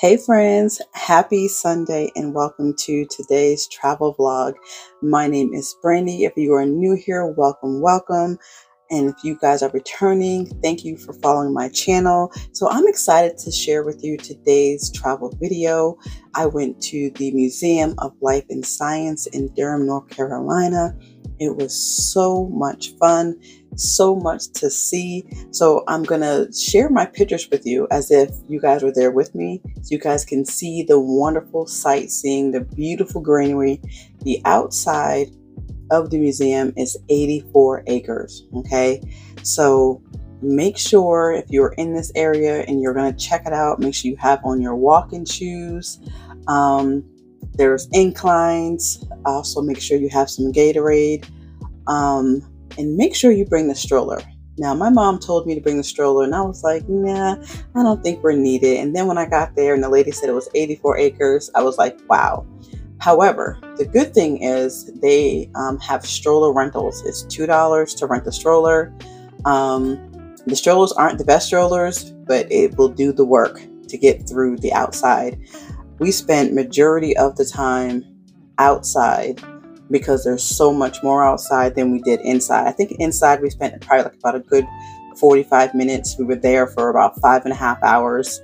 Hey friends, happy Sunday and welcome to today's travel vlog. My name is Brandy. If you are new here, welcome, welcome. And if you guys are returning, thank you for following my channel. So I'm excited to share with you today's travel video. I went to the Museum of Life and Science in Durham, North Carolina. It was so much fun so much to see. So I'm going to share my pictures with you as if you guys were there with me. So you guys can see the wonderful sightseeing, the beautiful greenery. The outside of the museum is 84 acres. Okay. So make sure if you're in this area and you're going to check it out, make sure you have on your walking shoes. Um, there's inclines. Also, make sure you have some Gatorade. Um, and make sure you bring the stroller. Now, my mom told me to bring the stroller, and I was like, nah, I don't think we're needed. And then when I got there and the lady said it was 84 acres, I was like, wow. However, the good thing is they um, have stroller rentals. It's $2 to rent a stroller. Um, the strollers aren't the best strollers, but it will do the work to get through the outside. We spent majority of the time outside because there's so much more outside than we did inside. I think inside we spent probably like about a good 45 minutes. We were there for about five and a half hours.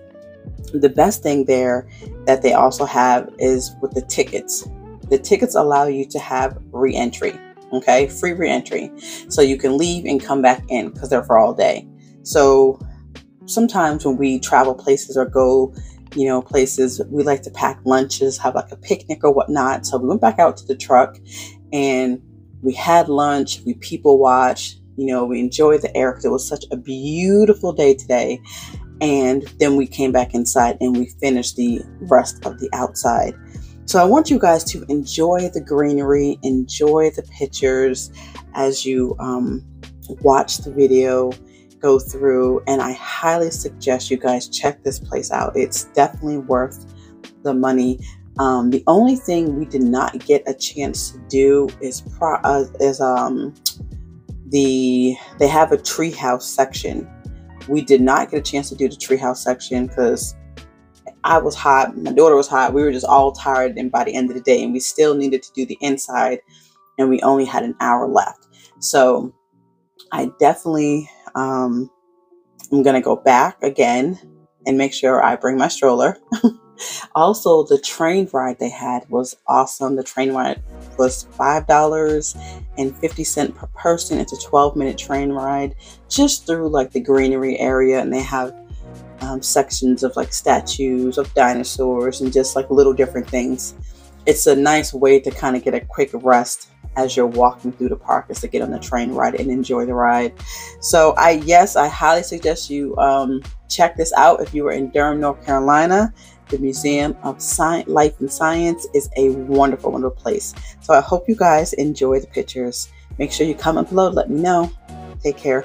The best thing there that they also have is with the tickets. The tickets allow you to have re-entry, okay? Free re-entry. So you can leave and come back in because they're for all day. So sometimes when we travel places or go you know, places. We like to pack lunches, have like a picnic or whatnot. So we went back out to the truck and we had lunch, we people watched, you know, we enjoyed the air because it was such a beautiful day today. And then we came back inside and we finished the rest of the outside. So I want you guys to enjoy the greenery, enjoy the pictures as you um, watch the video go through, and I highly suggest you guys check this place out. It's definitely worth the money. Um, the only thing we did not get a chance to do is pro uh, is um the they have a treehouse section. We did not get a chance to do the treehouse section because I was hot, my daughter was hot. We were just all tired, and by the end of the day, and we still needed to do the inside, and we only had an hour left. So I definitely um, I'm going to go back again and make sure I bring my stroller. also, the train ride they had was awesome. The train ride was $5.50 per person. It's a 12 minute train ride just through like the greenery area, and they have um, sections of like statues of dinosaurs and just like little different things. It's a nice way to kind of get a quick rest as you're walking through the park is to get on the train ride and enjoy the ride. So I, yes, I highly suggest you um, check this out if you are in Durham, North Carolina. The Museum of Science, Life and Science is a wonderful, wonderful place. So I hope you guys enjoy the pictures. Make sure you comment below. Let me know. Take care.